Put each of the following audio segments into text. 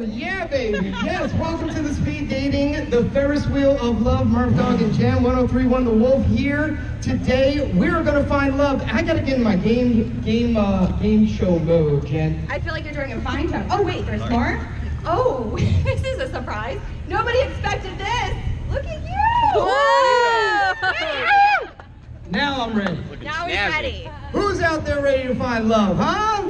Yes, welcome to the Speed Dating, the Ferris Wheel of Love, MurphDawg and Jam 1031 The Wolf here. Today we're gonna find love. I gotta get in my game game uh, game show mode, Jenn. I feel like you're doing a fine job. Oh wait, there's more? Oh, this is a surprise. Nobody expected this. Look at you! Whoa! Now I'm ready. Now he's ready. Who's out there ready to find love, huh?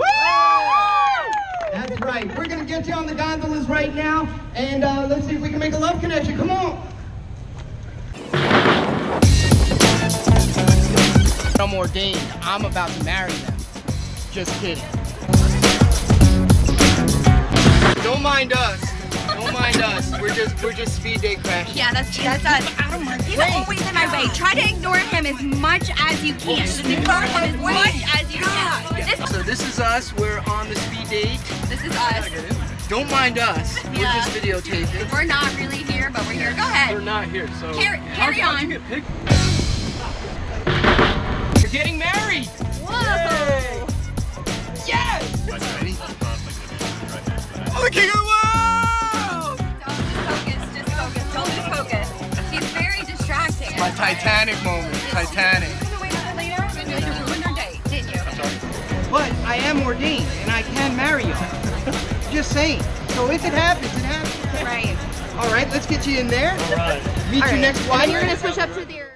That's right. We're gonna get you on the gondolas right now, and uh, let's see if we can make a love connection. Come on. I'm ordained. I'm about to marry them. Just kidding. Don't mind us. Don't mind us. We're just we're just speed date crashing. Yeah, that's that's us. He's always in my way. Try to ignore him as much as you can. Just ignore him as much as you can. So this is us. We're on the speed date. this is us. Don't mind us. We're Yeah. just videotaping. We're not really here, but we're here. Go ahead. We're not here, so. Carry- How'd carry you- how'd on. you get picked? We're getting married. Whoa! Yes. Oh, the king of the world! Don't just focus. Just focus. Don't just focus. He's very distracting. My Titanic moment. Titanic. You ruined our date, didn't you? But I am ordained, and I can marry you. Just saying. So if it happens, it happens. Right. All right, let's get you in there. All right. Meet All you right. next And Friday. you're gonna switch up to the.